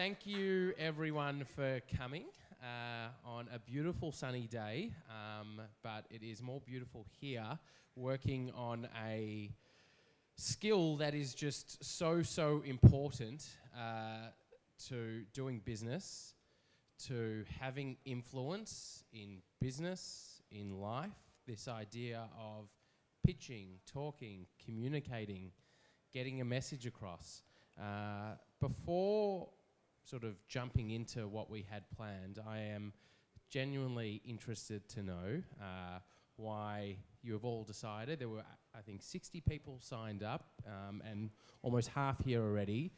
thank you everyone for coming uh, on a beautiful sunny day, um, but it is more beautiful here working on a skill that is just so, so important uh, to doing business, to having influence in business, in life. This idea of pitching, talking, communicating, getting a message across. Uh, before sort of jumping into what we had planned, I am genuinely interested to know uh, why you have all decided. There were, I think, 60 people signed up um, and almost half here already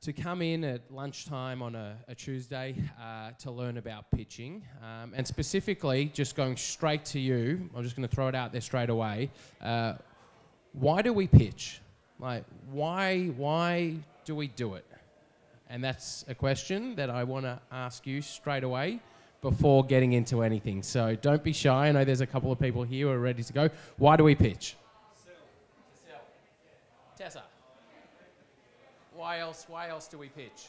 to come in at lunchtime on a, a Tuesday uh, to learn about pitching. Um, and specifically, just going straight to you, I'm just going to throw it out there straight away. Uh, why do we pitch? Like, why, why do we do it? And that's a question that I want to ask you straight away before getting into anything. So don't be shy. I know there's a couple of people here who are ready to go. Why do we pitch? Sell. Sell. Tessa. Why else? Why else do we pitch?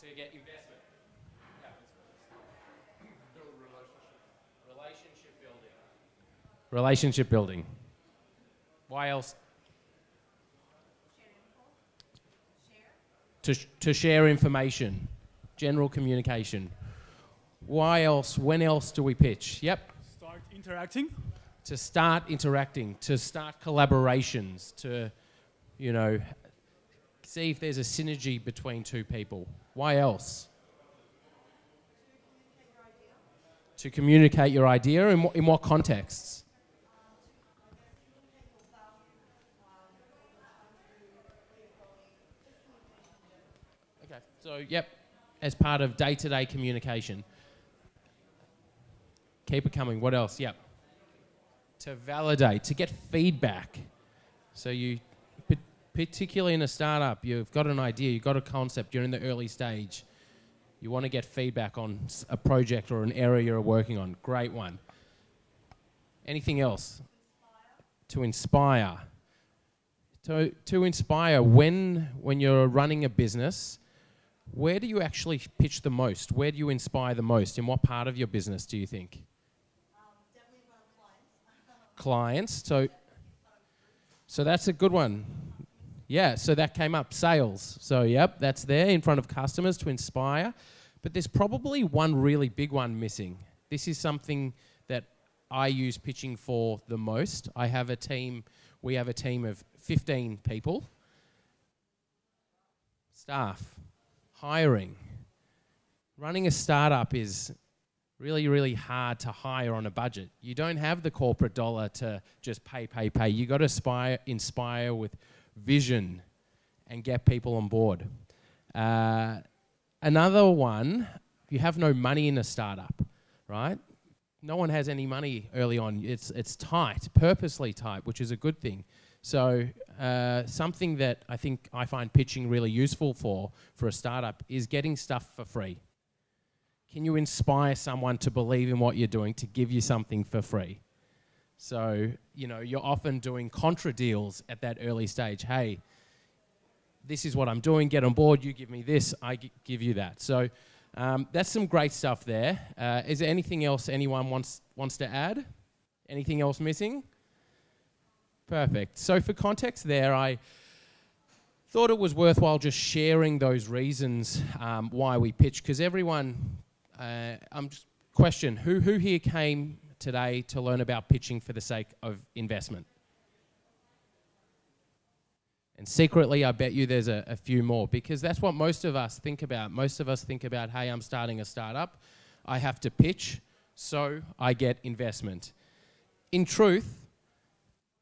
To get investment. Relationship building. Relationship building. Why else? To, sh- to share information, general communication. Why else? When else do we pitch? Yep. Start interacting. To start interacting, to start collaborations, to, you know, see if there's a synergy between two people. Why else? To communicate your idea in, what- in what contexts? Okay, so yep, as part of day to day communication. Keep it coming. What else? Yep. To validate, to get feedback. So you, pa- particularly in a startup, you've got an idea, you've got a concept, you're in the early stage. You want to get feedback on a project or an area you're working on. Great one. Anything else? To inspire. To, to inspire, when, when you're running a business, where do you actually pitch the most? Where do you inspire the most? In what part of your business do you think? Um, clients. So, so that's a good one. Yeah, so that came up sales. So, yep, that's there in front of customers to inspire. But there's probably one really big one missing. This is something that I use pitching for the most. I have a team, we have a team of 15 people, staff, hiring. Running a startup is really, really hard to hire on a budget. You don't have the corporate dollar to just pay, pay, pay. You got to inspire, inspire with vision and get people on board. Uh, another one, you have no money in a startup, right? No one has any money early on. It's, it's tight, purposely tight, which is a good thing. So uh, something that I think I find pitching really useful for for a startup is getting stuff for free. Can you inspire someone to believe in what you're doing to give you something for free? So, you know, you're often doing contra deals at that early stage. Hey, this is what I'm doing, get on board, you give me this, I give you that. So, um, that's some great stuff there. Uh, is there anything else anyone wants, wants to add? Anything else missing? Perfect. So, for context, there, I thought it was worthwhile just sharing those reasons um, why we pitch because everyone uh, I'm just question who who here came today to learn about pitching for the sake of investment? And secretly, I bet you there's a, a few more because that's what most of us think about. Most of us think about, hey, I'm starting a startup, I have to pitch, so I get investment. In truth,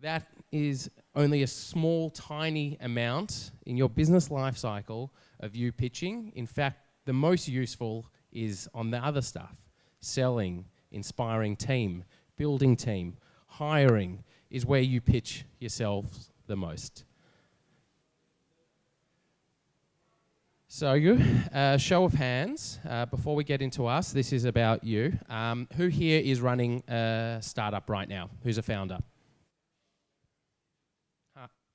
that is only a small, tiny amount in your business life cycle of you pitching. In fact, the most useful is on the other stuff selling, inspiring team, building team, hiring is where you pitch yourselves the most. So, you, uh, show of hands, uh, before we get into us, this is about you. Um, who here is running a startup right now? Who's a founder?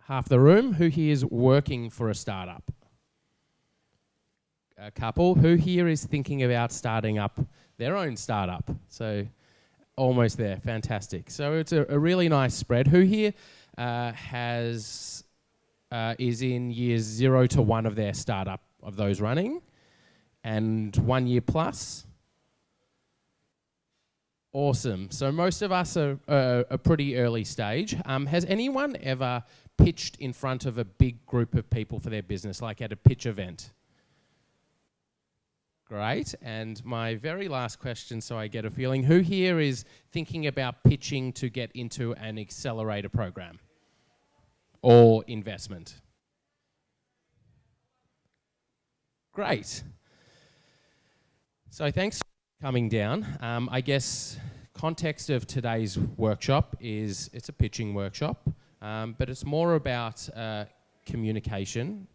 Ha- Half the room. Who here is working for a startup? a couple. Who here is thinking about starting up their own startup? So almost there. Fantastic. So it's a, a really nice spread. Who here uh, has uh, is in years zero to one of their startup of those running, and one year plus? Awesome. So most of us are uh, a pretty early stage. Um, has anyone ever pitched in front of a big group of people for their business, like at a pitch event? Great. And my very last question, so I get a feeling who here is thinking about pitching to get into an accelerator program or investment? Great. So thanks for coming down. Um, I guess context of today's workshop is it's a pitching workshop, um, but it's more about uh, communication,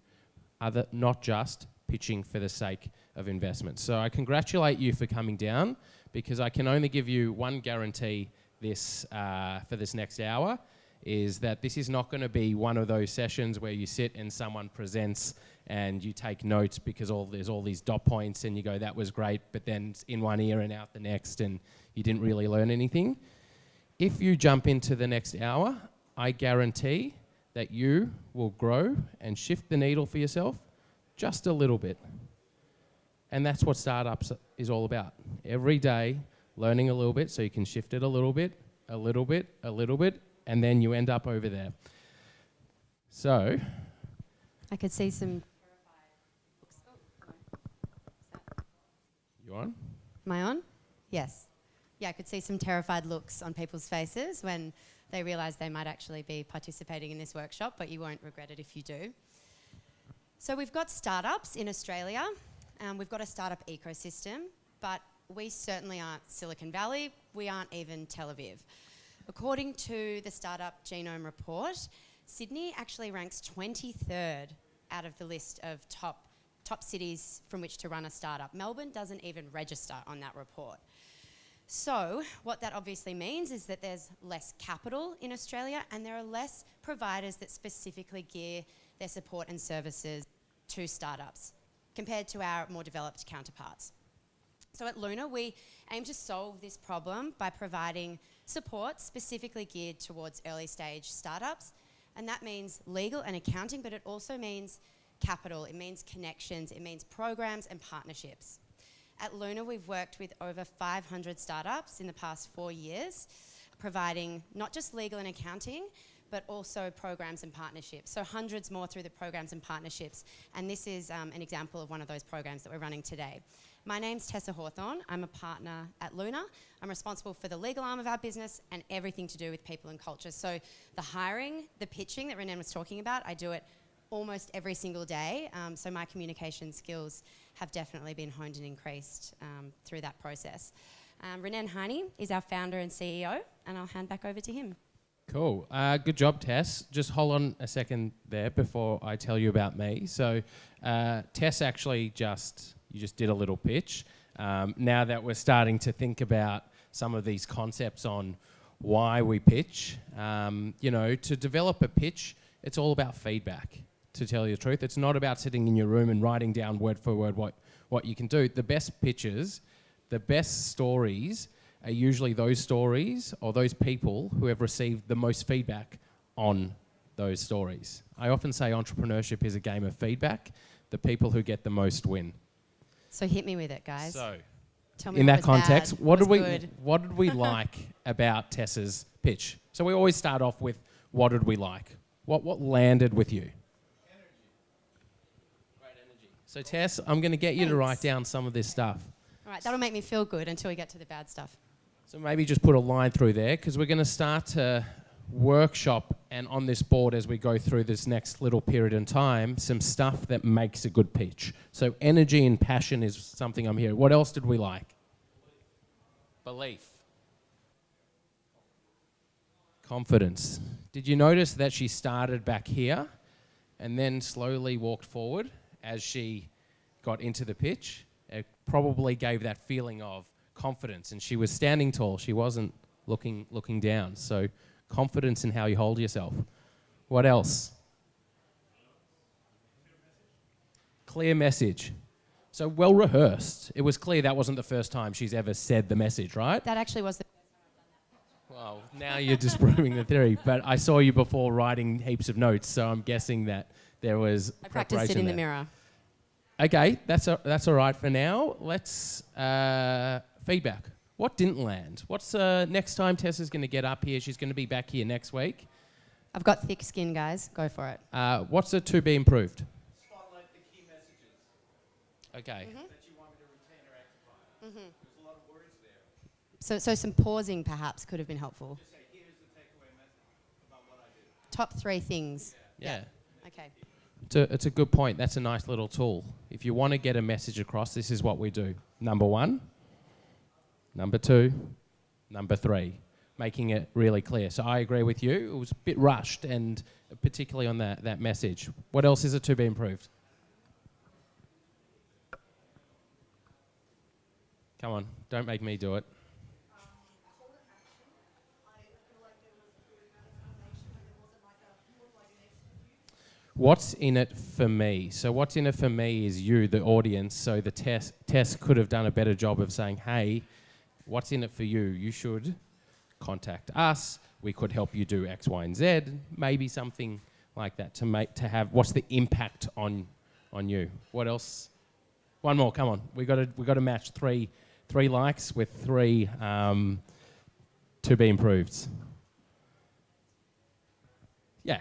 other, not just pitching for the sake of investment. So I congratulate you for coming down because I can only give you one guarantee this uh, for this next hour is that this is not going to be one of those sessions where you sit and someone presents and you take notes because all there's all these dot points and you go that was great but then in one ear and out the next and you didn't really learn anything. If you jump into the next hour, I guarantee that you will grow and shift the needle for yourself just a little bit. And that's what startups is all about. Every day, learning a little bit so you can shift it a little bit, a little bit, a little bit, and then you end up over there. So. I could see some. You on? Am I on? Yes. Yeah, I could see some terrified looks on people's faces when they realise they might actually be participating in this workshop, but you won't regret it if you do. So we've got startups in Australia um, we've got a startup ecosystem, but we certainly aren't Silicon Valley. We aren't even Tel Aviv. According to the Startup Genome Report, Sydney actually ranks 23rd out of the list of top, top cities from which to run a startup. Melbourne doesn't even register on that report. So, what that obviously means is that there's less capital in Australia and there are less providers that specifically gear their support and services to startups compared to our more developed counterparts. So at Luna, we aim to solve this problem by providing support specifically geared towards early stage startups. And that means legal and accounting, but it also means capital, it means connections, it means programs and partnerships. At Luna, we've worked with over 500 startups in the past four years, providing not just legal and accounting, but also programs and partnerships. So hundreds more through the programs and partnerships. And this is um, an example of one of those programs that we're running today. My name's Tessa Hawthorn. I'm a partner at Luna. I'm responsible for the legal arm of our business and everything to do with people and culture. So the hiring, the pitching that Ronen was talking about, I do it almost every single day. Um, so my communication skills have definitely been honed and increased um, through that process. Um, Ronen Heine is our founder and CEO, and I'll hand back over to him. Cool. Uh, good job, Tess. Just hold on a second there before I tell you about me. So, uh, Tess actually just you just did a little pitch. Um, now that we're starting to think about some of these concepts on why we pitch, um, you know, to develop a pitch, it's all about feedback. To tell you the truth, it's not about sitting in your room and writing down word for word what what you can do. The best pitches, the best stories are usually those stories or those people who have received the most feedback on those stories. I often say entrepreneurship is a game of feedback. The people who get the most win. So hit me with it, guys. So, Tell me in that was context, bad, what did we good. what did we like about Tessa's pitch? So we always start off with what did we like? What what landed with you? Great energy. So Tess, I'm going to get you to write down some of this stuff. All right, that'll make me feel good until we get to the bad stuff. So maybe just put a line through there because we're going to start to workshop and on this board as we go through this next little period in time some stuff that makes a good pitch. So energy and passion is something I'm hearing. What else did we like? Belief. Confidence. Did you notice that she started back here and then slowly walked forward as she got into the pitch? It probably gave that feeling of confidence and she was standing tall she wasn't looking looking down so confidence in how you hold yourself what else clear message So well rehearsed. It was clear that wasn't the first time she's ever said the message, right? That actually was the Well, now you're disproving the theory. But I saw you before writing heaps of notes, so I'm guessing that there was I practiced it preparation in the mirror. Okay, that's a, that's all right for now. Let's uh, feedback. What didn't land? What's uh, next time Tessa's going to get up here? She's going to be back here next week. I've got thick skin, guys. Go for it. Uh, what's it to be improved? Spotlight the key messages Okay. Mm-hmm. that you want me to retain or amplify. There's a lot of words there. So, so some pausing perhaps could have been helpful. Just say, here's the takeaway message about what I do. Top three things. Yeah. Okay. It's a, it's a good point. That's a nice little tool. If you want to get a message across, this is what we do. Number one, number two, number three, making it really clear. So I agree with you. It was a bit rushed, and particularly on that, that message. What else is it to be improved? Come on, don't make me do it. What's in it for me? So, what's in it for me is you, the audience. So, the test test could have done a better job of saying, "Hey, what's in it for you? You should contact us. We could help you do X, Y, and Z. Maybe something like that to make to have. What's the impact on on you? What else? One more. Come on. We got to we got to match three three likes with three um, to be improved. Yeah. Yeah.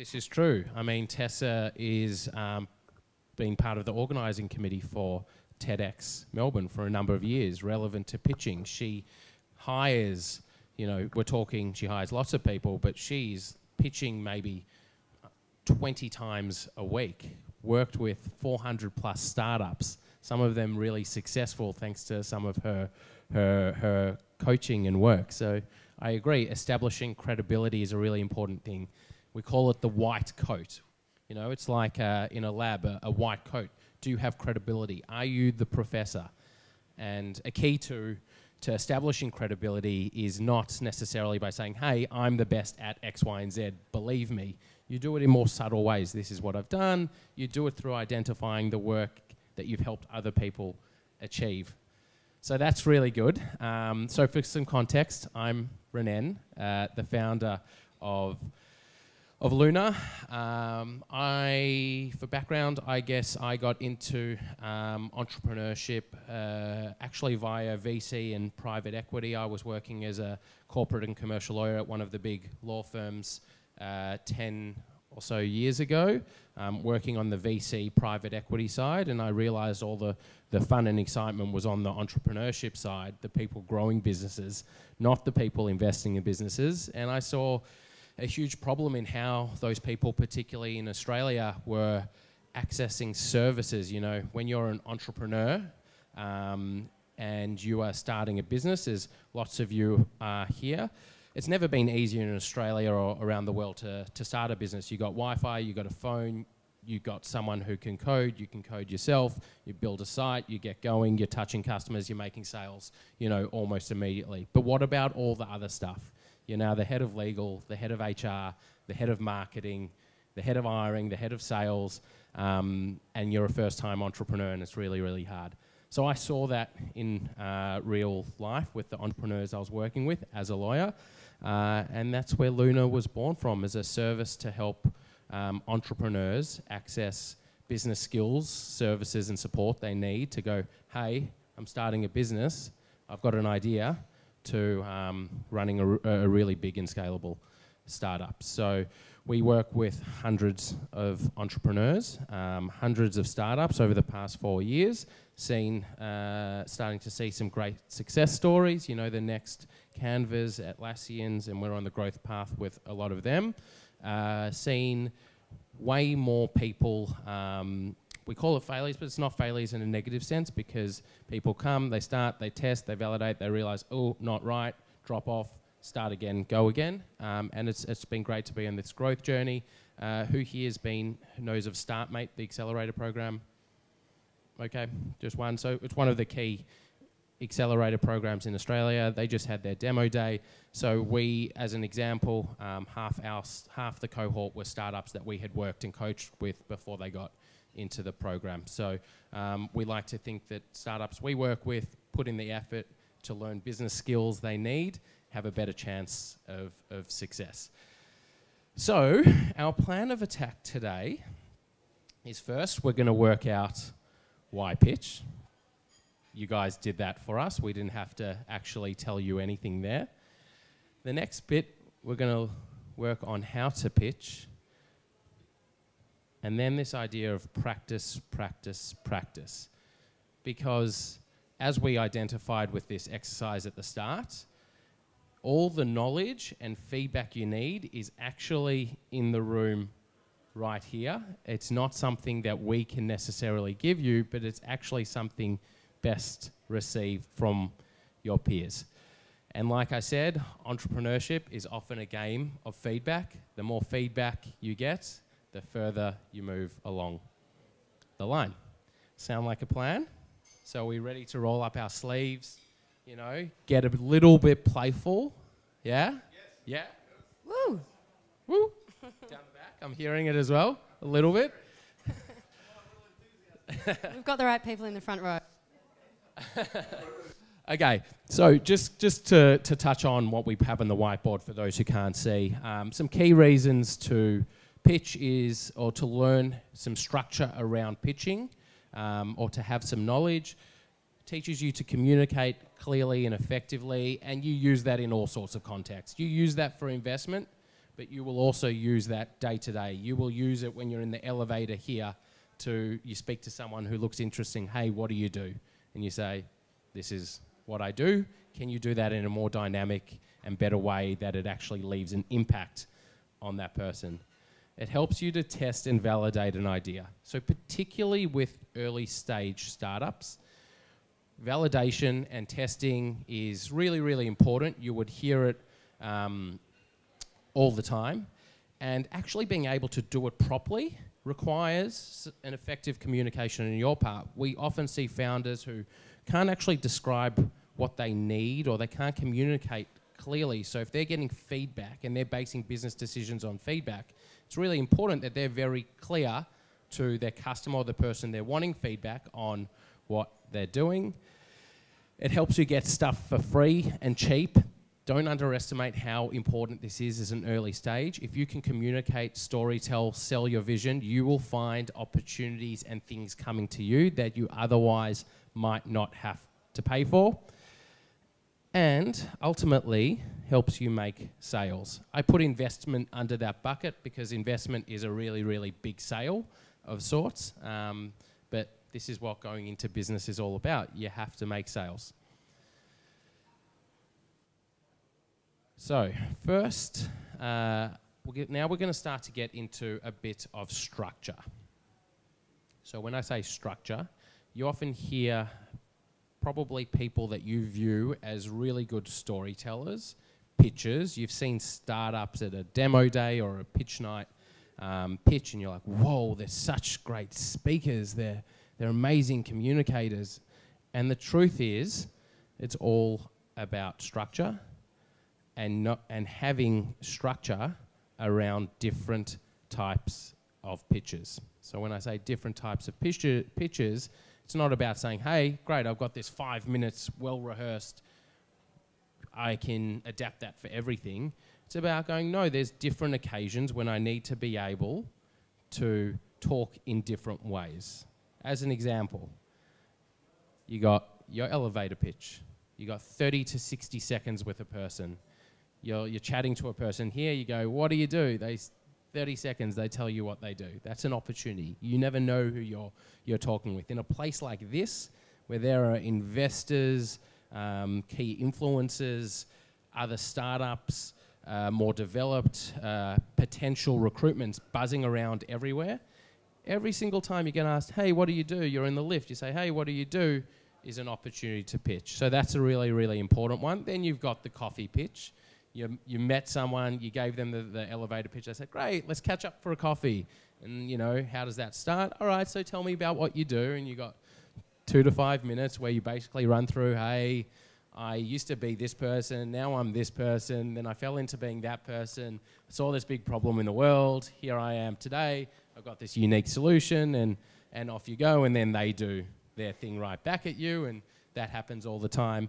This is true. I mean, Tessa is um, been part of the organising committee for TEDx Melbourne for a number of years, relevant to pitching. She hires, you know, we're talking, she hires lots of people, but she's pitching maybe 20 times a week, worked with 400 plus startups, some of them really successful thanks to some of her, her, her coaching and work. So I agree, establishing credibility is a really important thing. We call it the white coat. You know, it's like uh, in a lab, a, a white coat. Do you have credibility? Are you the professor? And a key to to establishing credibility is not necessarily by saying, "Hey, I'm the best at X, Y, and Z. Believe me." You do it in more subtle ways. This is what I've done. You do it through identifying the work that you've helped other people achieve. So that's really good. Um, so for some context, I'm Ronen, uh, the founder of of Luna. Um, I, for background, I guess I got into um, entrepreneurship uh, actually via VC and private equity. I was working as a corporate and commercial lawyer at one of the big law firms uh, 10 or so years ago, um, working on the VC private equity side, and I realized all the, the fun and excitement was on the entrepreneurship side, the people growing businesses, not the people investing in businesses. And I saw a huge problem in how those people, particularly in Australia, were accessing services. You know, when you're an entrepreneur um, and you are starting a business, as lots of you are here, it's never been easier in Australia or around the world to, to start a business. You got Wi-Fi, you got a phone, you got someone who can code, you can code yourself, you build a site, you get going, you're touching customers, you're making sales, you know, almost immediately. But what about all the other stuff? You're now the head of legal, the head of HR, the head of marketing, the head of hiring, the head of sales, um, and you're a first time entrepreneur, and it's really, really hard. So I saw that in uh, real life with the entrepreneurs I was working with as a lawyer, uh, and that's where Luna was born from as a service to help um, entrepreneurs access business skills, services, and support they need to go, hey, I'm starting a business, I've got an idea, to um, running a really big and scalable startup. So we work with hundreds of entrepreneurs, um, hundreds of startups over the past four years, seen, uh, starting to see some great success stories. You know, the next Canvas, Atlassians, and we're on the growth path with a lot of them. Uh, seen way more people um, we call it failures, but it's not failures in a negative sense because people come, they start, they test, they validate, they realize, oh, not right, drop off, start again, go again. Um, and it's, it's been great to be on this growth journey. Uh, who here has been knows of StartMate, the accelerator program? Okay, just one. So it's one of the key accelerator programs in Australia. They just had their demo day. So we, as an example, um, half our half the cohort were startups that we had worked and coached with before they got into the program. So um, we like to think that startups we work with put in the effort to learn business skills they need, have a better chance of, of success. So our plan of attack today is first we're going to work out why pitch. You guys did that for us. We didn't have to actually tell you anything there. The next bit, we're going to work on how to pitch. And then this idea of practice, practice, practice. Because as we identified with this exercise at the start, all the knowledge and feedback you need is actually in the room right here. It's not something that we can necessarily give you, but it's actually something best received from your peers. And like I said, entrepreneurship is often a game of feedback. The more feedback you get, the further you move along the line. Sound like a plan? So are we ready to roll up our sleeves, you know, get a little bit playful? Yeah? Yes. Yeah? Woo! Woo! Down the back, I'm hearing it as well, a little bit. We've got the right people in the front row. okay, so just just to, to touch on what we have on the whiteboard for those who can't see, um, some key reasons to pitch is, or to learn some structure around pitching, um, or to have some knowledge, teaches you to communicate clearly and effectively, and you use that in all sorts of contexts. You use that for investment, but you will also use that day to day. You will use it when you're in the elevator here to you speak to someone who looks interesting. Hey, what do you do? And you say, This is what I do. Can you do that in a more dynamic and better way that it actually leaves an impact on that person? It helps you to test and validate an idea. So, particularly with early stage startups, validation and testing is really, really important. You would hear it um, all the time. And actually being able to do it properly requires an effective communication on your part. We often see founders who can't actually describe what they need or they can't communicate clearly. So if they're getting feedback and they're basing business decisions on feedback, it's really important that they're very clear to their customer or the person they're wanting feedback on what they're doing. It helps you get stuff for free and cheap. Don't underestimate how important this is as an early stage. If you can communicate, storytell, sell your vision, you will find opportunities and things coming to you that you otherwise might not have to pay for. And ultimately, helps you make sales. I put investment under that bucket because investment is a really, really big sale of sorts. Um, but this is what going into business is all about. You have to make sales. So, first, uh, we'll get, now we're going to start to get into a bit of structure. So, when I say structure, you often hear probably people that you view as really good storytellers, pitchers. You've seen startups at a demo day or a pitch night um, pitch, and you're like, whoa, they're such great speakers. They're, they're amazing communicators. And the truth is, it's all about structure and, not, and having structure around different types of pitches. So when I say different types of pitches, it's not about saying, hey, great, I've got this five minutes, well rehearsed, I can adapt that for everything. It's about going, no, there's different occasions when I need to be able to talk in different ways. As an example, you got your elevator pitch. You got 30 to 60 seconds with a person. You're, you're chatting to a person here, you go, what do you do? They 30 seconds, they tell you what they do. That's an opportunity. You never know who you're, you're talking with. In a place like this, where there are investors, um, key influencers, other startups, uh, more developed uh, potential recruitments buzzing around everywhere, every single time you get asked, hey, what do you do? You're in the lift. You say, hey, what do you do? Is an opportunity to pitch. So that's a really, really important one. Then you've got the coffee pitch you, you met someone, you gave them the, the elevator pitch. They said, "Great, let's catch up for a coffee." And you know, how does that start? All right, so tell me about what you do, and you got two to five minutes where you basically run through, "Hey, I used to be this person, now I'm this person, then I fell into being that person. I saw this big problem in the world. Here I am today. I've got this unique solution, and and off you go. And then they do their thing right back at you, and that happens all the time.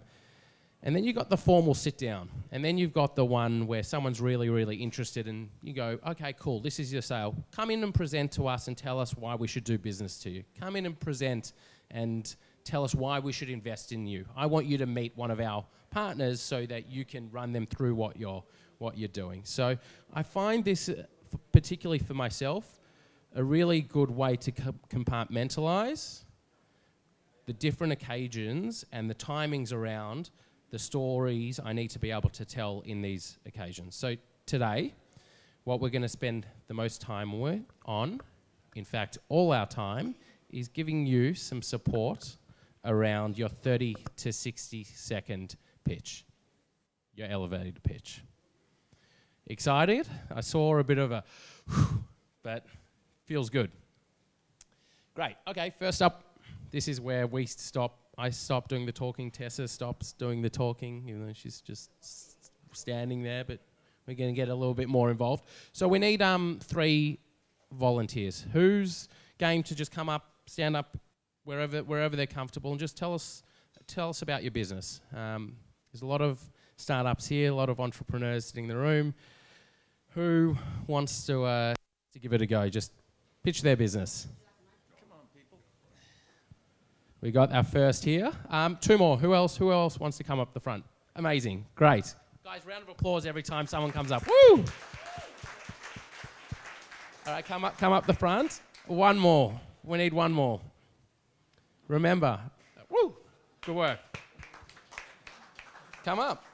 And then you've got the formal sit down. And then you've got the one where someone's really, really interested and you go, okay, cool, this is your sale. Come in and present to us and tell us why we should do business to you. Come in and present and tell us why we should invest in you. I want you to meet one of our partners so that you can run them through what you're, what you're doing. So I find this, uh, particularly for myself, a really good way to co- compartmentalize the different occasions and the timings around the stories I need to be able to tell in these occasions. So today, what we're going to spend the most time on, in fact, all our time, is giving you some support around your 30 to 60 second pitch, your elevated pitch. Excited? I saw a bit of a, but feels good. Great. Okay, first up, this is where we stop. I stop doing the talking. Tessa stops doing the talking, even though she's just standing there. But we're going to get a little bit more involved. So we need um, three volunteers. Who's game to just come up, stand up, wherever wherever they're comfortable, and just tell us tell us about your business. Um, there's a lot of startups here, a lot of entrepreneurs sitting in the room. Who wants to uh, to give it a go? Just pitch their business. We got our first here. Um, two more. Who else? Who else wants to come up the front? Amazing. Great. Guys, round of applause every time someone comes up. Woo! All right, come up, come up the front. One more. We need one more. Remember. Woo! Good work. Come up.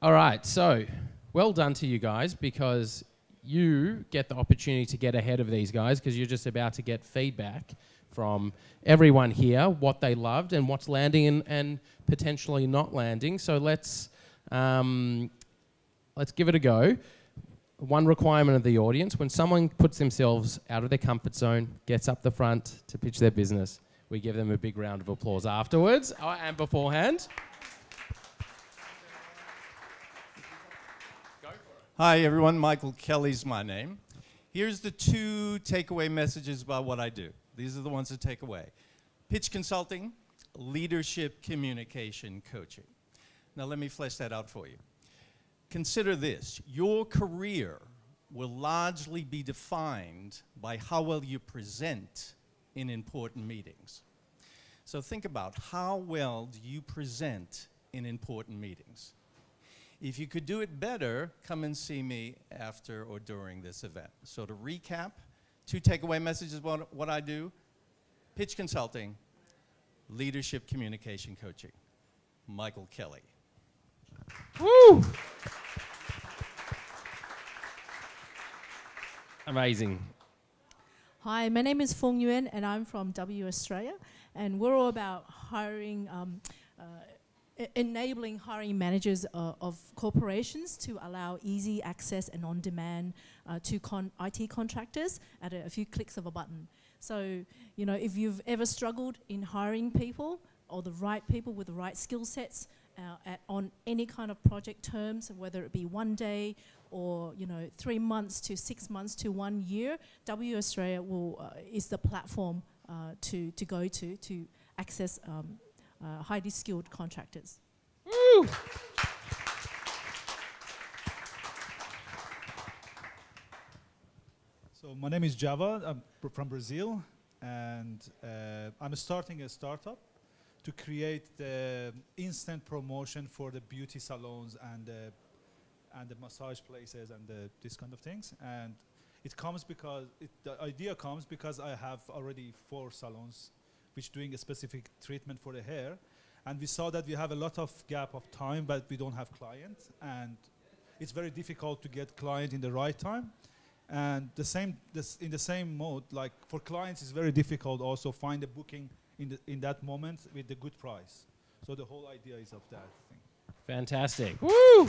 All right, so well done to you guys because you get the opportunity to get ahead of these guys because you're just about to get feedback from everyone here what they loved and what's landing and, and potentially not landing. So let's um, let's give it a go. One requirement of the audience: when someone puts themselves out of their comfort zone, gets up the front to pitch their business, we give them a big round of applause afterwards uh, and beforehand. Hi, everyone. Michael Kelly's my name. Here's the two takeaway messages about what I do. These are the ones to take away pitch consulting, leadership communication coaching. Now, let me flesh that out for you. Consider this your career will largely be defined by how well you present in important meetings. So, think about how well do you present in important meetings? If you could do it better, come and see me after or during this event. So to recap, two takeaway messages about what I do, pitch consulting, leadership communication coaching. Michael Kelly. Woo! Amazing. Hi, my name is Fong Yuan, and I'm from W Australia, and we're all about hiring, um, uh, enabling hiring managers uh, of corporations to allow easy access and on-demand uh, to con- IT contractors at a, a few clicks of a button. So, you know, if you've ever struggled in hiring people or the right people with the right skill sets uh, at, on any kind of project terms, whether it be one day or you know three months to six months to one year, W Australia will uh, is the platform uh, to to go to to access um, uh, highly skilled contractors. Woo! So my name is Java. I'm br- from Brazil, and uh, I'm starting a startup to create the instant promotion for the beauty salons and the and the massage places and the, these kind of things. And it comes because it, the idea comes because I have already four salons which doing a specific treatment for the hair, and we saw that we have a lot of gap of time, but we don't have clients, and it's very difficult to get client in the right time. And the same this in the same mode like for clients it's very difficult also find a booking in the in that moment with the good price. So the whole idea is of that thing. Fantastic. Woo!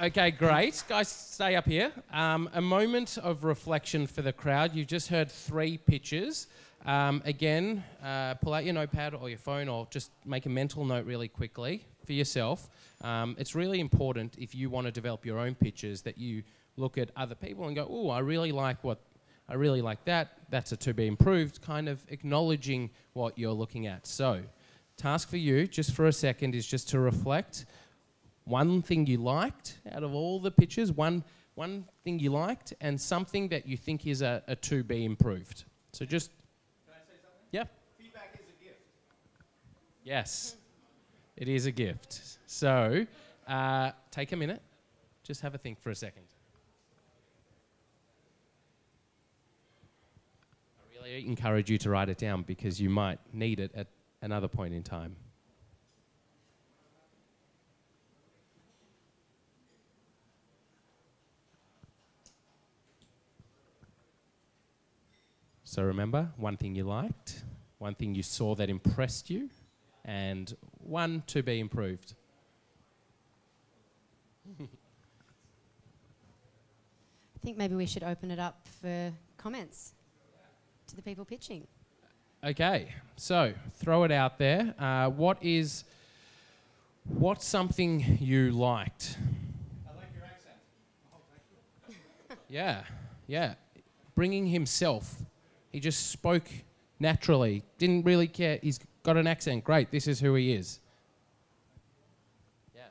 Okay, great. Guys, stay up here. Um, a moment of reflection for the crowd. You've just heard three pitches. Um, again, uh, pull out your notepad or your phone or just make a mental note really quickly for yourself. Um, it's really important if you want to develop your own pitches that you look at other people and go, oh, I really like what, I really like that. That's a to be improved, kind of acknowledging what you're looking at. So, task for you, just for a second, is just to reflect one thing you liked out of all the pitches, one, one thing you liked, and something that you think is a, a to be improved. So just. Can I say something? Yeah. Feedback is a gift. Yes, it is a gift. So uh, take a minute, just have a think for a second. I really encourage you to write it down because you might need it at another point in time. So remember, one thing you liked, one thing you saw that impressed you, and one to be improved. I think maybe we should open it up for comments to the people pitching. Okay, so throw it out there. Uh, what is what's something you liked? I like your accent. Yeah, yeah. Bringing himself. He just spoke naturally. Didn't really care. He's got an accent. Great. This is who he is. Yeah.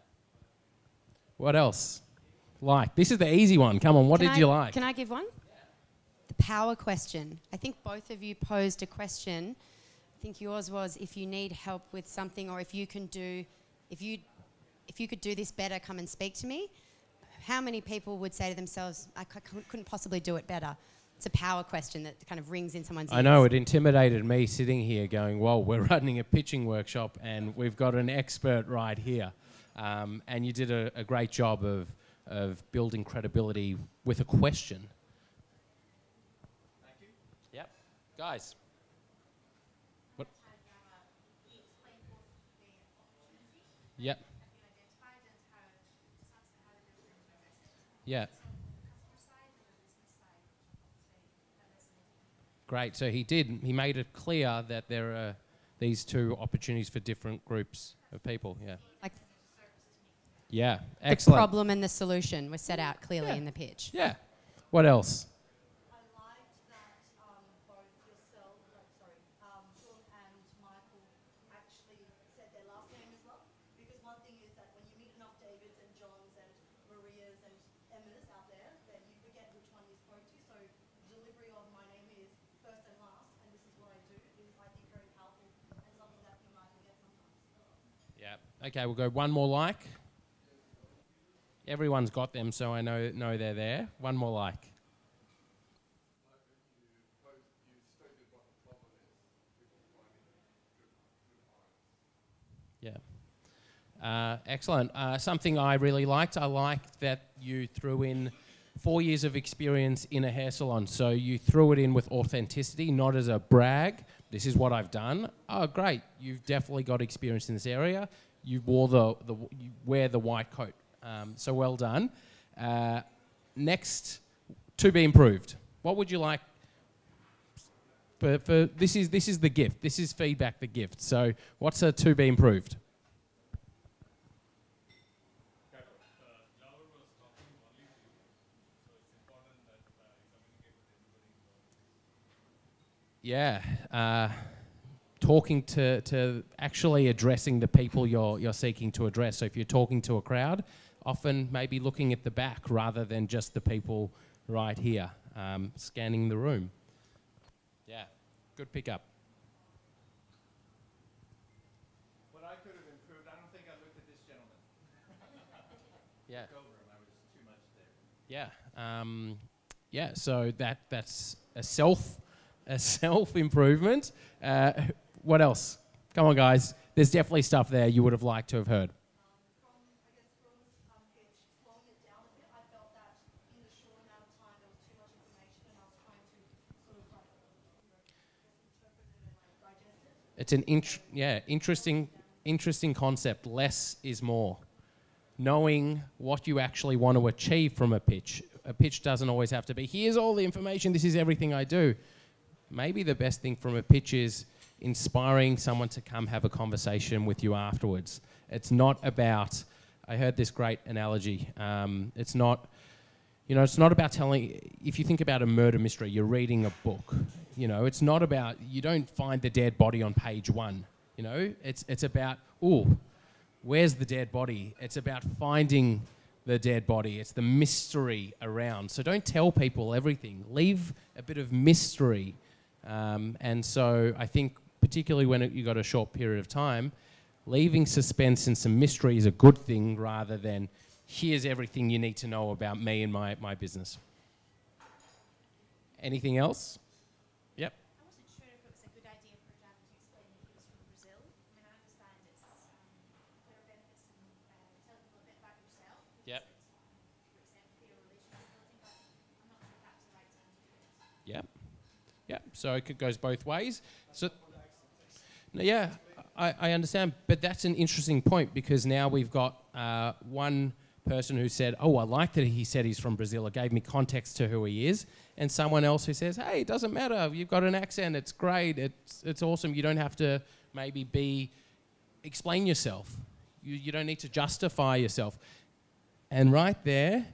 What else? Like. This is the easy one. Come on. What Can did I- you like? Can I give one? The power question. I think both of you posed a question. I think yours was if you need help with something or if you can do, if you, if you could do this better, come and speak to me. How many people would say to themselves, I c- c- couldn't possibly do it better? It's a power question that kind of rings in someone's ears. I know it intimidated me sitting here going, well, we're running a pitching workshop and we've got an expert right here. Um, and you did a, a great job of, of building credibility with a question. Thank you. Yep. Guys. What? Yep. Yeah. Great. So he did. He made it clear that there are these two opportunities for different groups of people. Yeah. Like Yeah. Excellent. the problem and the solution were set out clearly Yeah. in the pitch. Yeah. What else? I liked that um, both yourself, like, sorry, um, Sean and Michael actually said their last name as well. Because one thing is that when you meet enough Davids and Johns and Marias and Emmas out there, then you forget which one you spoke to. So delivery of my name is first and last, and this is what I do, is I think very powerful and something that you might forget sometimes. Yeah. Okay, we'll go one more like. Everyone's got them, so I know know they're there. One more like. Yeah. Uh, excellent. Uh, something I really liked. I liked that you threw in four years of experience in a hair salon. So you threw it in with authenticity, not as a brag. This is what I've done. Oh, great! You've definitely got experience in this area. You wore the the you wear the white coat. Um, so well done. Uh, next, to be improved. What would you like? For, for this is this is the gift. This is feedback. The gift. So what's a to be improved? Yeah, uh, talking to, to actually addressing the people you're, you're seeking to address. So if you're talking to a crowd, often maybe looking at the back rather than just the people right here, um, scanning the room. Yeah, good pickup. What I could have improved, I don't think I looked at this gentleman. Yeah. Over him, I was too much there. Yeah. Um, yeah. So that that's a self a self improvement. Uh, what else? Come on, guys. There's definitely stuff there you would have liked to have heard. It's an int- yeah interesting interesting concept. Less is more. Knowing what you actually want to achieve from a pitch. A pitch doesn't always have to be, here's all the information, this is everything I do. Maybe the best thing from a pitch is inspiring someone to come have a conversation with you afterwards. It's not about, I heard this great analogy. Um, it's not, you know, it's not about telling, if you think about a murder mystery, you're reading a book. You know, it's not about, you don't find the dead body on page one. You know, it's, it's about, oh, where's the dead body? It's about finding the dead body. It's the mystery around. So don't tell people everything. Leave a bit of mystery. Um, and so I think, particularly when it, you've got a short period of time, leaving suspense and some mystery is a good thing rather than here's everything you need to know about me and my, my business. Anything else? Yep. I wasn't sure if it was a good idea for Dan to explain that he was from Brazil. I mean, I understand it's, um, there are benefits in uh, telling people a bit about yourself. Yep. For example, your relationship building, but I'm not sure if that's the right time to do it. Yep. Yep. So it goes both ways. So, yeah, I, I understand, but that's an interesting point because now we've got uh, one person who said, "Oh, I like that he said he's from Brazil. It gave me context to who he is," and someone else who says, "Hey, it doesn't matter. You've got an accent. It's great. It's it's awesome. You don't have to maybe be explain yourself. You you don't need to justify yourself." And right there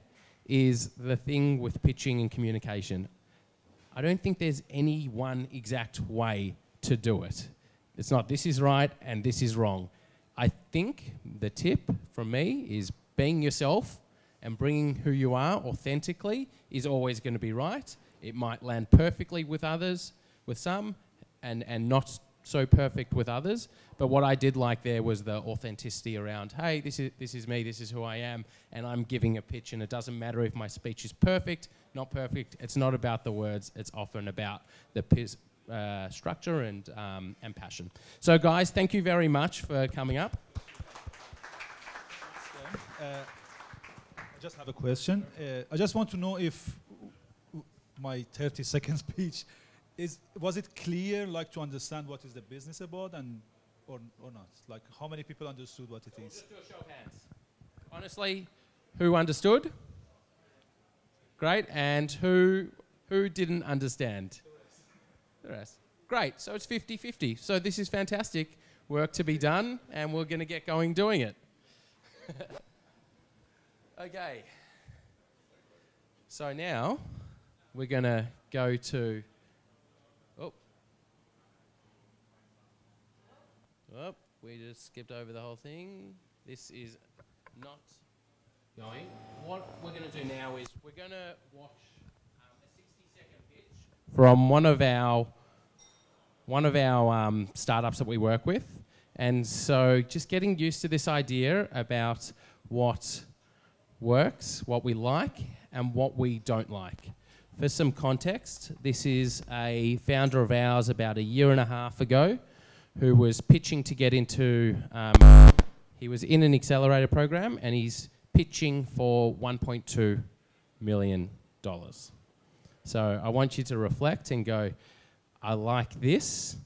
is the thing with pitching and communication. I don't think there's any one exact way to do it. It's not this is right and this is wrong. I think the tip from me is being yourself and bringing who you are authentically is always going to be right. It might land perfectly with others, with some, and, and not so perfect with others. But what I did like there was the authenticity around, hey, this is, this is me, this is who I am, and I'm giving a pitch, and it doesn't matter if my speech is perfect, not perfect. It's not about the words, it's often about the uh, structure and, um, and passion. So, guys, thank you very much for coming up. Uh, I just have a question. Uh, I just want to know if my 30 second speech is was it clear, like to understand what is the business about, and or or not? Like how many people understood what it is? Do a show of hands. Honestly, who understood? Great. And who who didn't understand? The rest. Great. So it's 50-50. So this is fantastic. Work to be done, and we're going to get going doing it. okay. So now we're going to go to. Oh. Oh, we just skipped over the whole thing. This is not going. What we're going to do now is we're going to watch um, a 60 second pitch from one of our one of our um, startups that we work with. And so just getting used to this idea about what works, what we like, and what we don't like. For some context, this is a founder of ours about a year and a half ago who was pitching to get into, um, he was in an accelerator program and he's pitching for $1.2 million. So I want you to reflect and go, I like this,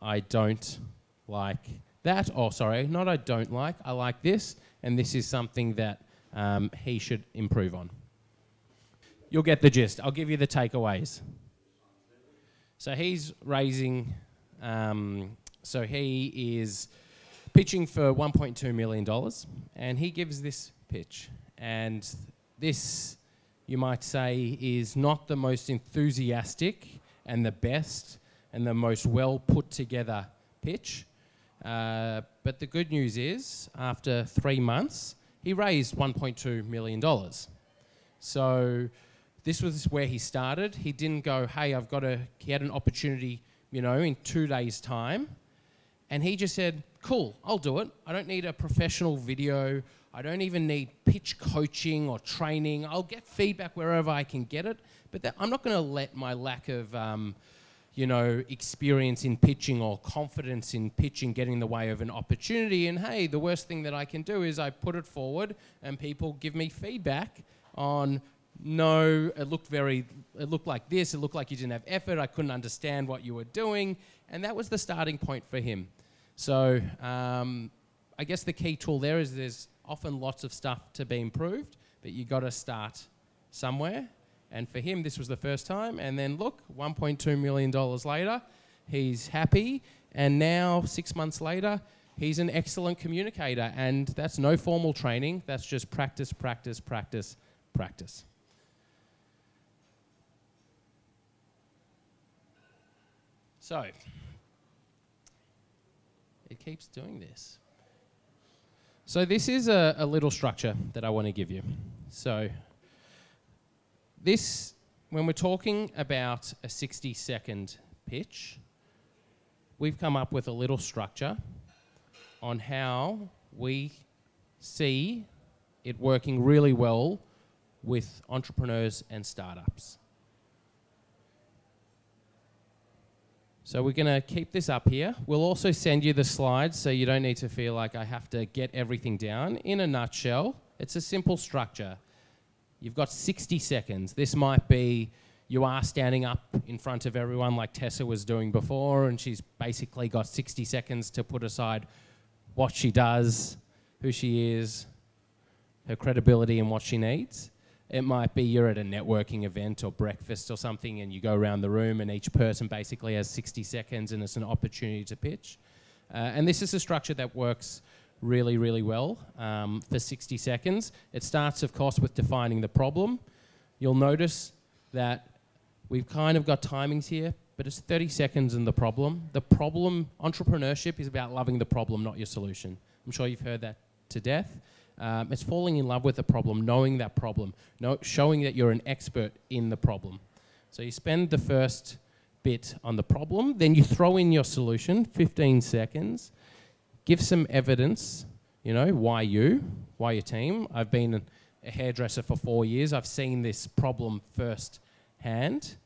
I don't like that. Oh, sorry, not I don't like, I like this, and this is something that um, he should improve on. You'll get the gist. I'll give you the takeaways. So he's raising, um, so he is pitching for $1.2 million, and he gives this pitch. And this, you might say, is not the most enthusiastic and the best and the most well put together pitch. Uh, but the good news is, after three months, he raised $1.2 million. So this was where he started. He didn't go, hey, I've got a, he had an opportunity, you know, in two days' time. And he just said, cool, I'll do it. I don't need a professional video. I don't even need pitch coaching or training. I'll get feedback wherever I can get it. But that, I'm not going to let my lack of, um, you know, experience in pitching or confidence in pitching get in the way of an opportunity. And hey, the worst thing that I can do is I put it forward and people give me feedback on no, it looked very, it looked like this, it looked like you didn't have effort, I couldn't understand what you were doing. And that was the starting point for him. So um, I guess the key tool there is there's often lots of stuff to be improved, but you got to start somewhere. And for him, this was the first time. And then look, $1.2 million later, he's happy. And now, six months later, he's an excellent communicator. And that's no formal training, that's just practice, practice, practice, practice. So, it keeps doing this. So, this is a, a little structure that I want to give you. So, this, when we're talking about a 60 second pitch, we've come up with a little structure on how we see it working really well with entrepreneurs and startups. So we're going to keep this up here. We'll also send you the slides so you don't need to feel like I have to get everything down. In a nutshell, it's a simple structure. You've got 60 seconds. This might be you are standing up in front of everyone like Tessa was doing before, and she's basically got 60 seconds to put aside what she does, who she is, her credibility, and what she needs. It might be you're at a networking event or breakfast or something, and you go around the room, and each person basically has 60 seconds, and it's an opportunity to pitch. Uh, and this is a structure that works really, really well um, for 60 seconds. It starts, of course, with defining the problem. You'll notice that we've kind of got timings here, but it's 30 seconds in the problem. The problem, entrepreneurship is about loving the problem, not your solution. I'm sure you've heard that to death. Um, it's falling in love with the problem, knowing that problem, know, showing that you're an expert in the problem. So you spend the first bit on the problem, then you throw in your solution, 15 seconds, give some evidence, you know, why you, why your team. I've been a hairdresser for four years, I've seen this problem firsthand.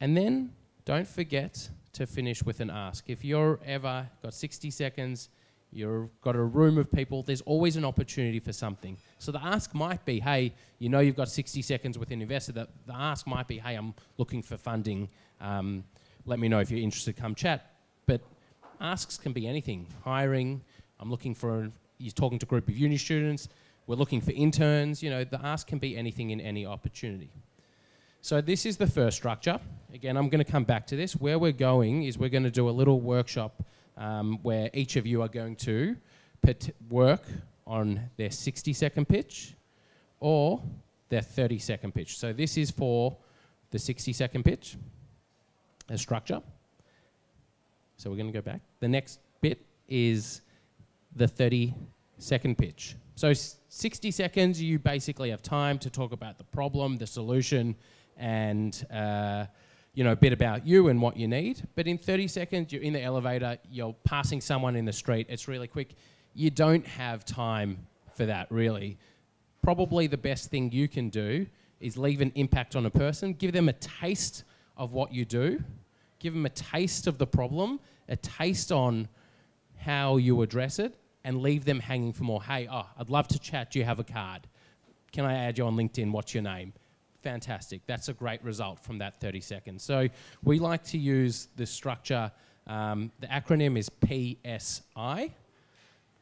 And then don't forget to finish with an ask. If you're ever got 60 seconds, you've got a room of people, there's always an opportunity for something. So the ask might be, hey, you know you've got 60 seconds with an investor. The, the ask might be, hey, I'm looking for funding. Um, let me know if you're interested, come chat. But asks can be anything. Hiring, I'm looking for, you're talking to a group of uni students, we're looking for interns. You know, the ask can be anything in any opportunity. So this is the first structure. Again, I'm going to come back to this. Where we're going is we're going to do a little workshop um, where each of you are going to work on their 60 second pitch or their 30 second pitch. So this is for the 60 second pitch, a structure. So we're going to go back. The next bit is the 30 second pitch. So 60 seconds, you basically have time to talk about the problem, the solution, and uh, you know, a bit about you and what you need. But in 30 seconds, you're in the elevator, you're passing someone in the street, it's really quick. You don't have time for that, really. Probably the best thing you can do is leave an impact on a person, give them a taste of what you do, give them a taste of the problem, a taste on how you address it, and leave them hanging for more. Hey, oh, I'd love to chat. Do you have a card? Can I add you on LinkedIn? What's your name? fantastic. That's a great result from that 30 seconds. So we like to use the structure, um, the acronym is PSI.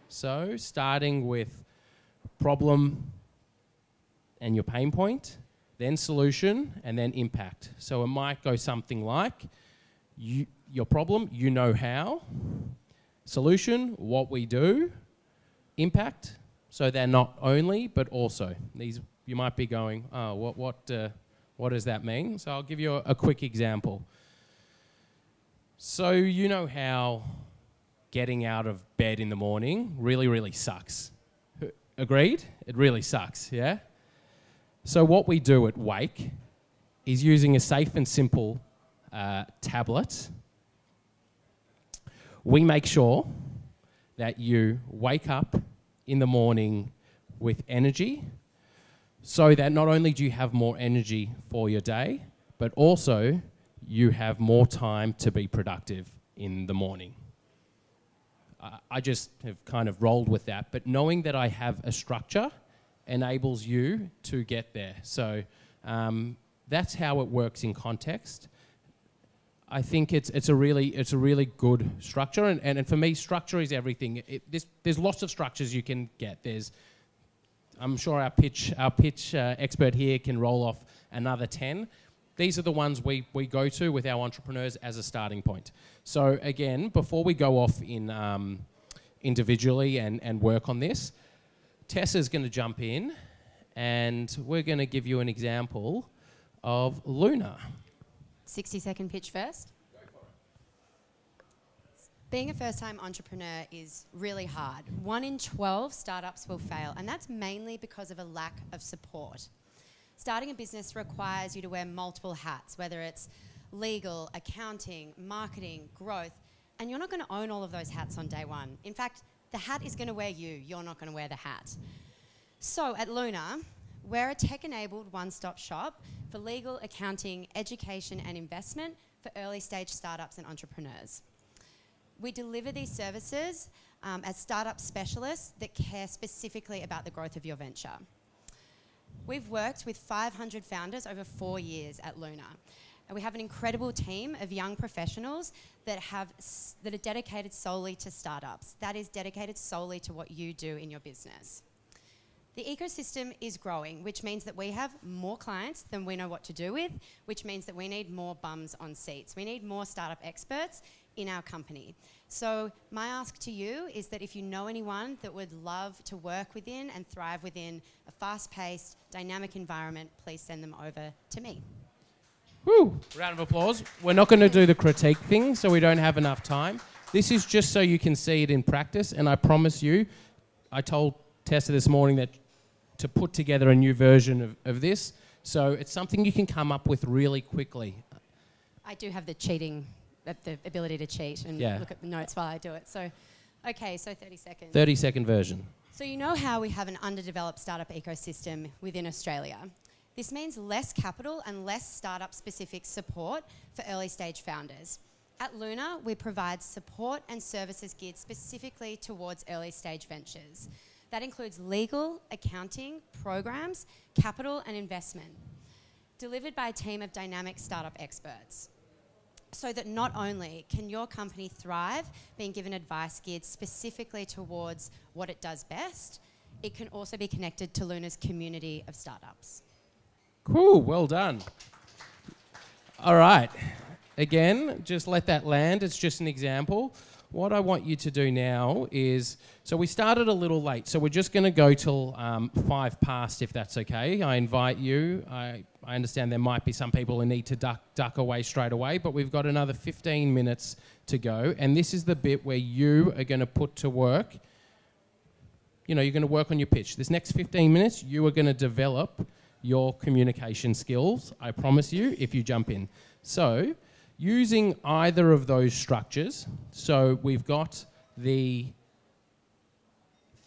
So starting with problem and your pain point, then solution, and then impact. So it might go something like you, your problem, you know how, solution, what we do, impact, so they're not only, but also. These you might be going, oh, what, what, uh, what does that mean? So I'll give you a, a quick example. So you know how getting out of bed in the morning really, really sucks. Agreed? It really sucks, yeah? So what we do at Wake is using a safe and simple uh, tablet. We make sure that you wake up in the morning with energy so that not only do you have more energy for your day, but also you have more time to be productive in the morning. I just have kind of rolled with that, but knowing that I have a structure enables you to get there. So um, that's how it works in context. I think it's it's a really it's a really good structure, and, and, and for me, structure is everything. It, this, there's lots of structures you can get. There's I'm sure our pitch our pitch uh, expert here can roll off another ten. These are the ones we, we go to with our entrepreneurs as a starting point. So again, before we go off in um, individually and, and work on this, Tessa's going to jump in, and we're going to give you an example of Luna. 60 second pitch first. Being a first time entrepreneur is really hard. One in 12 startups will fail, and that's mainly because of a lack of support. Starting a business requires you to wear multiple hats, whether it's legal, accounting, marketing, growth, and you're not going to own all of those hats on day one. In fact, the hat is going to wear you, you're not going to wear the hat. So at Luna, we're a tech enabled one stop shop for legal, accounting, education, and investment for early stage startups and entrepreneurs. We deliver these services um, as startup specialists that care specifically about the growth of your venture. We've worked with 500 founders over four years at Luna. And we have an incredible team of young professionals that, have that are dedicated solely to startups. That is dedicated solely to what you do in your business. The ecosystem is growing, which means that we have more clients than we know what to do with, which means that we need more bums on seats. We need more startup experts in our company. So, my ask to you is that if you know anyone that would love to work within and thrive within a fast paced, dynamic environment, please send them over to me. Woo! Round of applause. We're not going to do the critique thing, so we don't have enough time. This is just so you can see it in practice, and I promise you, I told Tessa this morning that to put together a new version of, of this, so it's something you can come up with really quickly. I do have the cheating, the ability to cheat and Yeah. look at the notes while I do it. So, okay, so 30 seconds. 30 second version. So, you know how we have an underdeveloped startup ecosystem within Australia? This means less capital and less startup specific support for early stage founders. At Luna, we provide support and services geared specifically towards early stage ventures. That includes legal, accounting, programs, capital, and investment, delivered by a team of dynamic startup experts so that not only can your company thrive being given advice geared specifically towards what it does best, it can also be connected to Luna's community of startups. Cool, well done. All right. Again, just let that land. It's just an example. What I want you to do now is so we started a little late, so we're just going to go till um, five past, if that's okay. I invite you. I, I understand there might be some people who need to duck, duck away straight away, but we've got another 15 minutes to go. And this is the bit where you are going to put to work. You know, you're going to work on your pitch. This next 15 minutes, you are going to develop your communication skills, I promise you, if you jump in. So, using either of those structures, so we've got the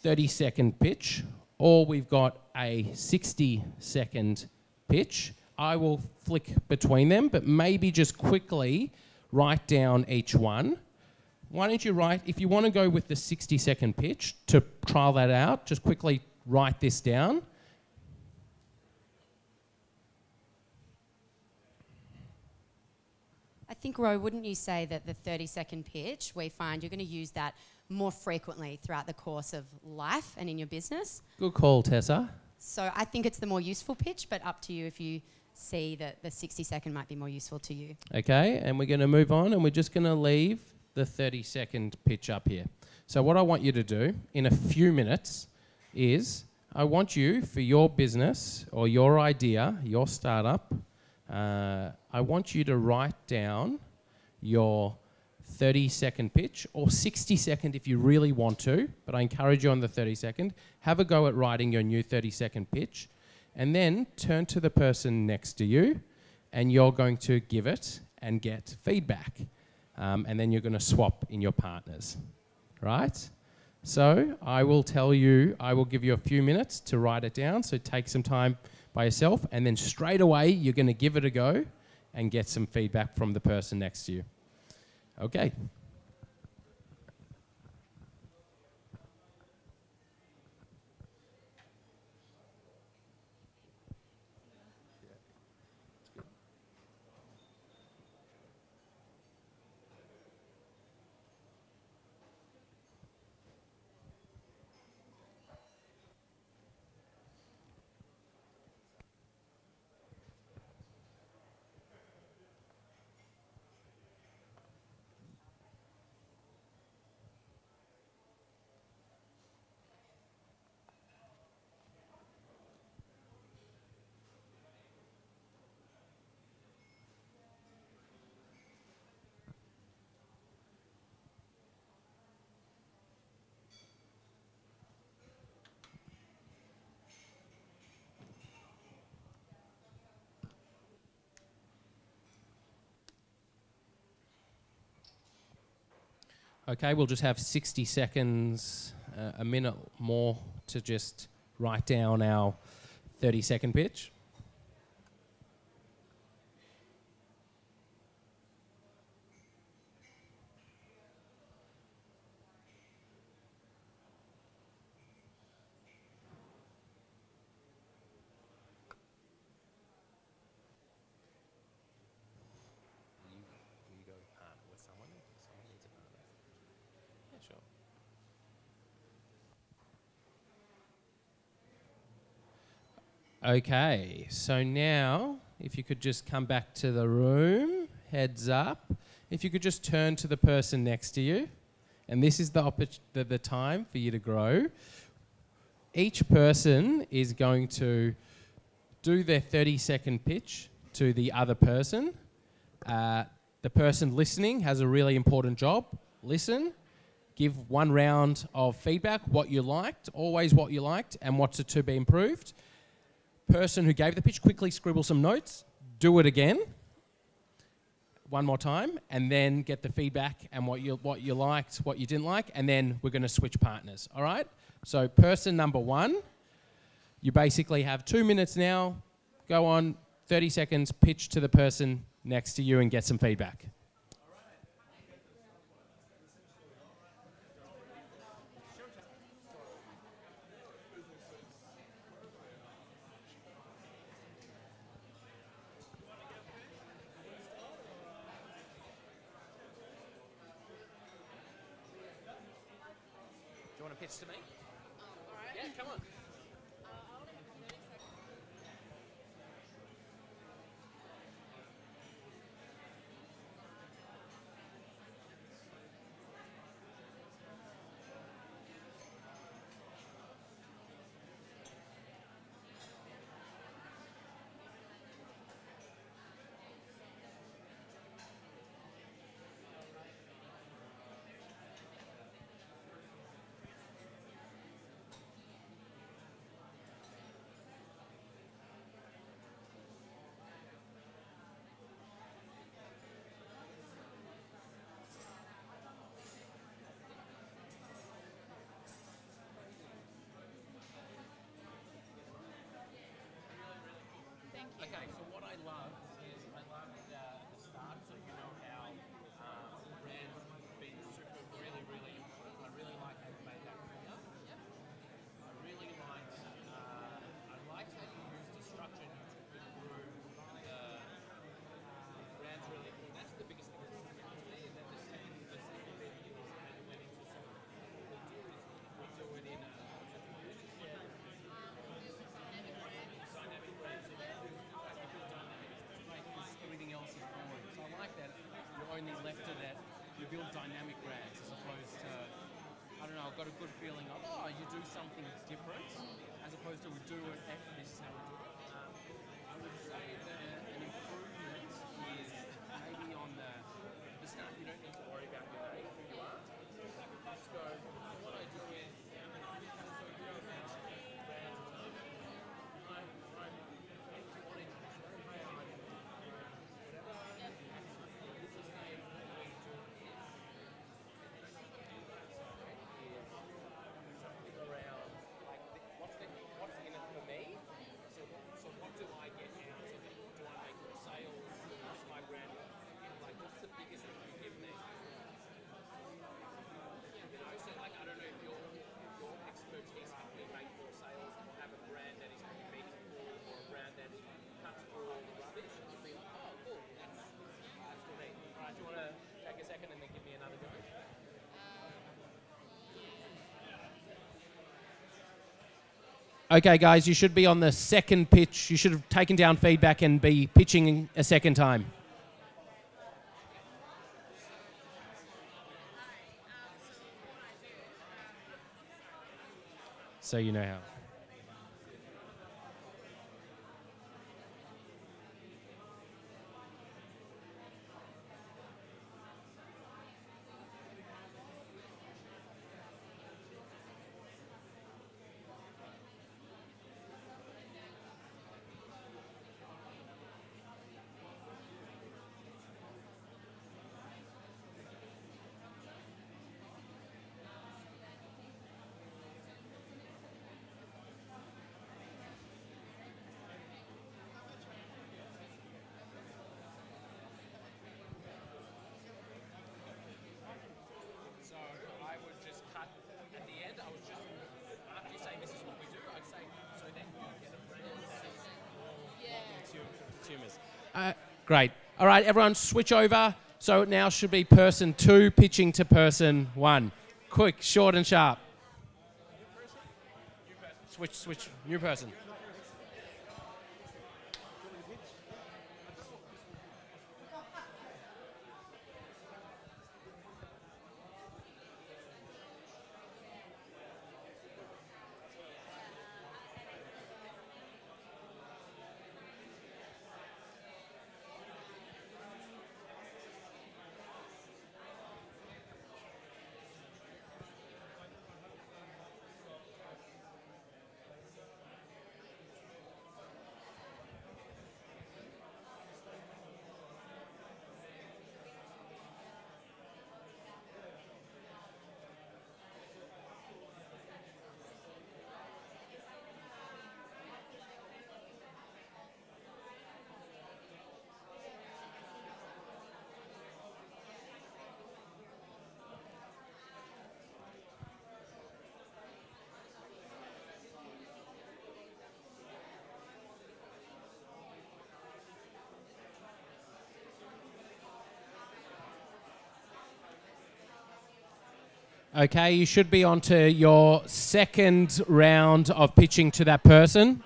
30 second pitch, or we've got a 60 second pitch. I will flick between them, but maybe just quickly write down each one. Why don't you write, if you want to go with the 60 second pitch to trial that out, just quickly write this down. Think, Ro, wouldn't you say that the 30 second pitch, we find you're going to use that more frequently throughout the course of life and in your business? Good call, Tessa. So I think it's the more useful pitch, but up to you if you see that the 60 second might be more useful to you. Okay, and we're going to move on and we're just going to leave the 30 second pitch up here. So, what I want you to do in a few minutes is I want you for your business or your idea, your startup, uh, I want you to write down your 30 second pitch or 60 second if you really want to, but I encourage you on the 30 second. Have a go at writing your new 30 second pitch and then turn to the person next to you and you're going to give it and get feedback. Um, and then you're going to swap in your partners, right? So I will tell you, I will give you a few minutes to write it down. So take some time by yourself, and then straight away you're going to give it a go and get some feedback from the person next to you. Okay. Okay, we'll just have 60 seconds, uh, a minute more to just write down our 30 second pitch. Okay, so now if you could just come back to the room, heads up. If you could just turn to the person next to you, and this is the, the, the time for you to grow. Each person is going to do their 30 second pitch to the other person. Uh, the person listening has a really important job. Listen, give one round of feedback, what you liked, always what you liked, and what's to be improved person who gave the pitch quickly scribble some notes, do it again, one more time, and then get the feedback and what you what you liked, what you didn't like, and then we're going to switch partners. All right. So person number one, you basically have two minutes now. Go on, 30 seconds, pitch to the person next to you and get some feedback. I've got a good feeling of oh you do something different as opposed to we do it this is how we do it. Um, I would say that an improvement is maybe on the the start you don't need to worry about your name, who you are. Just go what I do is so you know how brand I'm, I'm wanting to show how I around like the, what's the, what's in it for me? So, so what do I get out of it? Do I make more sales? What's my brand? Like what's the biggest thing you give me? You know, so like I don't know if your your expertise help me make more sales or have a brand that is meaningful or a brand that cuts through all the rubbish. I'd be like, oh cool, that's that's for me. All right, do you want to take a second and then give me another go? Okay, guys, you should be on the second pitch. You should have taken down feedback and be pitching a second time. So you know how. Uh, great. All right, everyone, switch over. So it now should be person two pitching to person one. Quick, short, and sharp. Switch, switch, new person. Okay, you should be on to your second round of pitching to that person.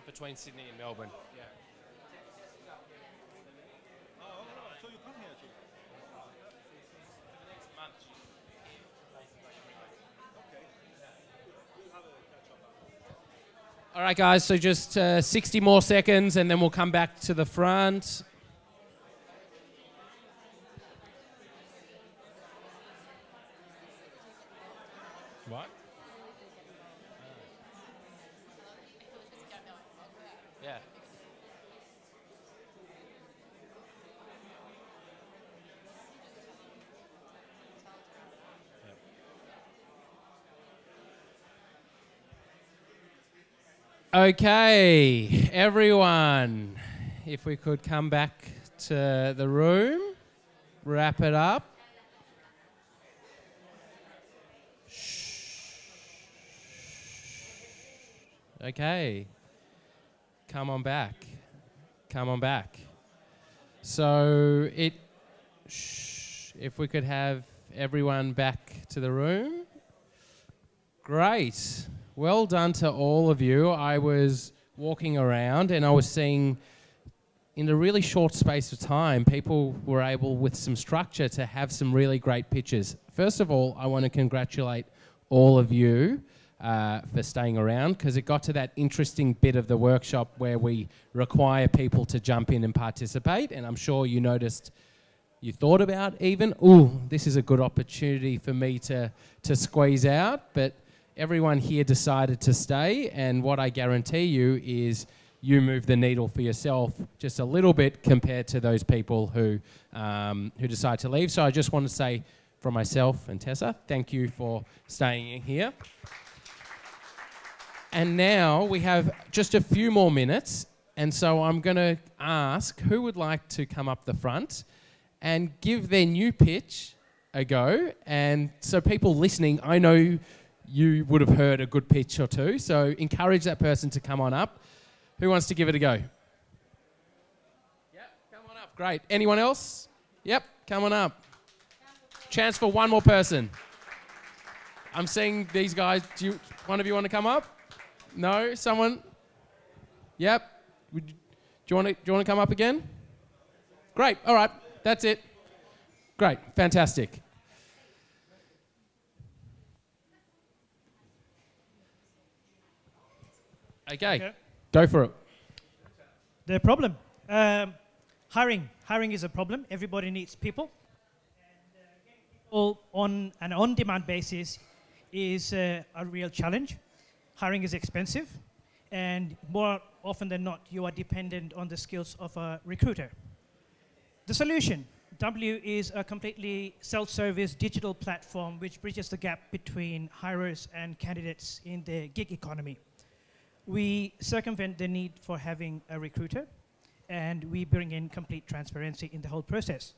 Jump between Sydney and Melbourne. Yeah. so you come here too? All right, guys, so just uh, 60 more seconds and then we'll come back to the front. Okay, everyone, if we could come back to the room, wrap it up. Okay, come on back. Come on back. So it, if we could have everyone back to the room. Great. Well done to all of you. I was walking around and I was seeing in a really short space of time, people were able, with some structure, to have some really great pitches. First of all, I want to congratulate all of you uh, for staying around because it got to that interesting bit of the workshop where we require people to jump in and participate. And I'm sure you noticed, you thought about even, oh, this is a good opportunity for me to, to squeeze out. But everyone here decided to stay. And what I guarantee you is you move the needle for yourself just a little bit compared to those people who, um, who decide to leave. So I just want to say from myself and Tessa, thank you for staying here. And now we have just a few more minutes. And so I'm going to ask who would like to come up the front and give their new pitch a go. And so, people listening, I know you would have heard a good pitch or two. So, encourage that person to come on up. Who wants to give it a go? Yep, come on up. Great. Anyone else? Yep, come on up. Chance for one more person. I'm seeing these guys. Do you, one of you want to come up? No? Someone? Yep. You, do you want to do you want to come up again? Great. All right. That's it. Great. Fantastic. Okay. Okay. Go for it. The problem. Um, hiring. Hiring is a problem. Everybody needs people. And uh, getting people on an on-demand basis is uh, a real challenge. hiring is expensive, and more often than not, you are dependent on the skills of a recruiter. The solution W is a completely self service digital platform which bridges the gap between hirers and candidates in the gig economy. We circumvent the need for having a recruiter and we bring in complete transparency in the whole process.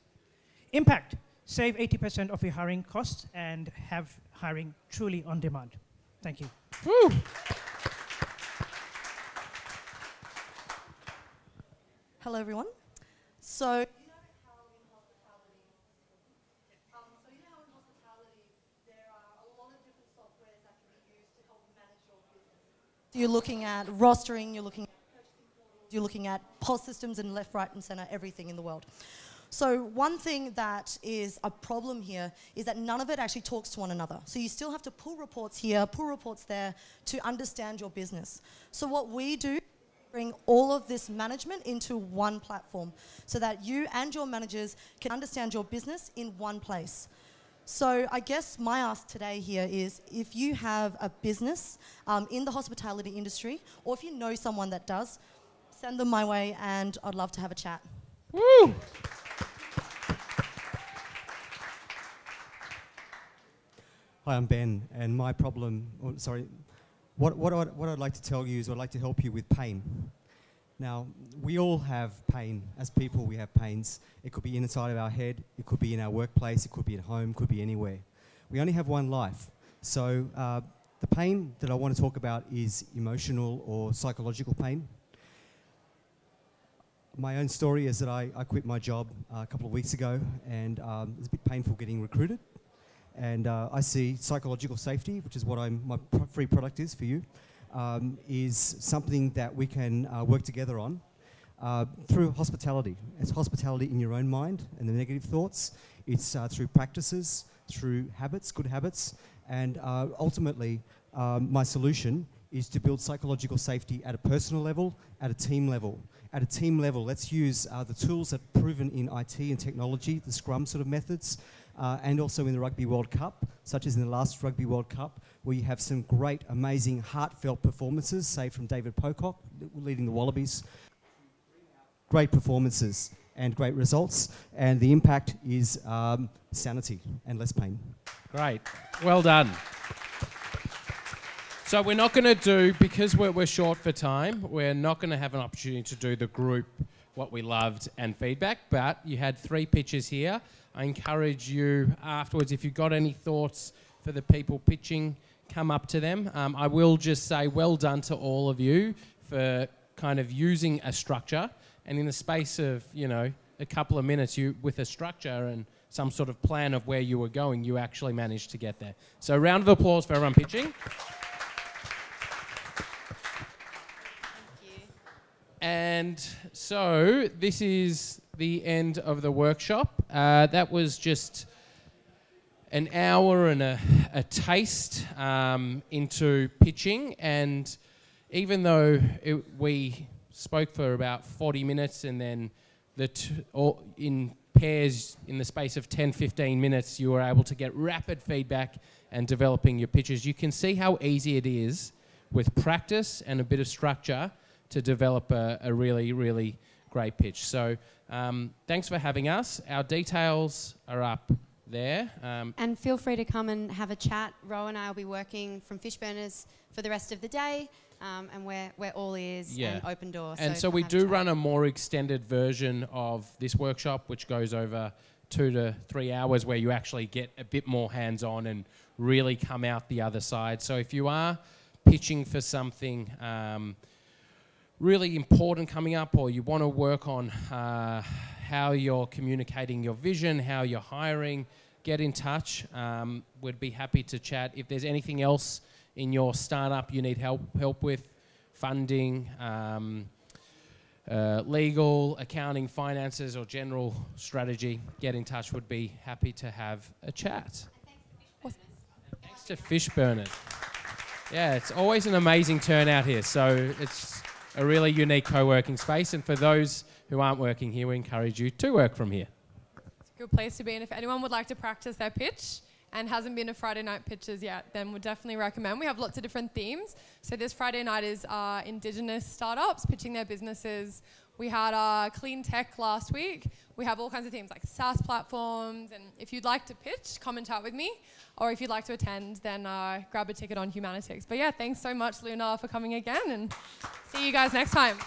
Impact save 80% of your hiring costs and have hiring truly on demand. Thank you. Woo! Hello, everyone. So, you know how in hospitality, um, so you know how in hospitality there are a lot of different softwares that can be used to help manage your business. You're looking at rostering, you're looking you're looking at POS systems and left, right, and center, everything in the world. So one thing that is a problem here is that none of it actually talks to one another. So you still have to pull reports here, pull reports there to understand your business. So what we do bring all of this management into one platform so that you and your managers can understand your business in one place. So I guess my ask today here is if you have a business um, in the hospitality industry or if you know someone that does, send them my way and I'd love to have a chat. Woo! Hi, I'm Ben, and my problem, oh, sorry, what, what, I'd, what I'd like to tell you is I'd like to help you with pain. Now, we all have pain. As people, we have pains. It could be inside of our head, it could be in our workplace, it could be at home, it could be anywhere. We only have one life. So, uh, the pain that I want to talk about is emotional or psychological pain. My own story is that I, I quit my job uh, a couple of weeks ago, and um, it's a bit painful getting recruited and uh, I see psychological safety, which is what I'm, my free product is for you, um, is something that we can uh, work together on uh, through hospitality. It's hospitality in your own mind and the negative thoughts. It's uh, through practices, through habits, good habits, and uh, ultimately, um, my solution is to build psychological safety at a personal level, at a team level. At a team level, let's use uh, the tools that are proven in IT and technology, the Scrum sort of methods, uh, and also in the Rugby World Cup, such as in the last Rugby World Cup, where you have some great, amazing, heartfelt performances, say from David Pocock, leading the Wallabies. Great performances and great results, and the impact is um, sanity and less pain. Great. Well done. So we're not going to do, because we're, we're short for time, we're not going to have an opportunity to do the group, what we loved, and feedback, but you had three pitches here. I encourage you afterwards, if you've got any thoughts for the people pitching, come up to them. Um, I will just say well done to all of you for kind of using a structure, and in the space of, you know, a couple of minutes, you with a structure and some sort of plan of where you were going, you actually managed to get there. So, round of applause for everyone pitching. And so this is the end of the workshop. Uh, that was just an hour and a, a taste um, into pitching. And even though it, we spoke for about 40 minutes and then the in pairs in the space of 10 15 minutes you were able to get rapid feedback and developing your pitches you can see how easy it is with practice and a bit of structure to develop a, a really, really great pitch. So um, thanks for having us. Our details are up there. Um, And feel free to come and have a chat. Ro and I will be working from Fishburners for the rest of the day, um, and we're, we're all ears Yeah. and open door. and so come we do run a more extended version of this workshop, which goes over two to three hours, where you actually get a bit more hands on and really come out the other side. So if you are pitching for something, um, really important coming up, or you want to work on uh, how you're communicating your vision, how you're hiring, get in touch. Um, we'd be happy to chat. If there's anything else in your startup you need help help with, funding, um, uh, legal, accounting, finances, or general strategy, get in touch. Would be happy to have a chat. Thanks to Fishburners. Yeah, it's always an amazing turnout here. So it's a really unique co-working space. And for those who aren't working here, we encourage you to work from here. It's a good place to be. And if anyone would like to practice their pitch, and hasn't been to Friday night pitches yet, then we'd definitely recommend. We have lots of different themes. So this Friday night is uh, Indigenous startups pitching their businesses. We had our clean tech last week. We have all kinds of themes like SaaS platforms. And if you'd like to pitch, come and chat with me. Or if you'd like to attend, then uh, grab a ticket on Humanitix. But yeah, thanks so much, Luna, for coming again. And see you guys next time.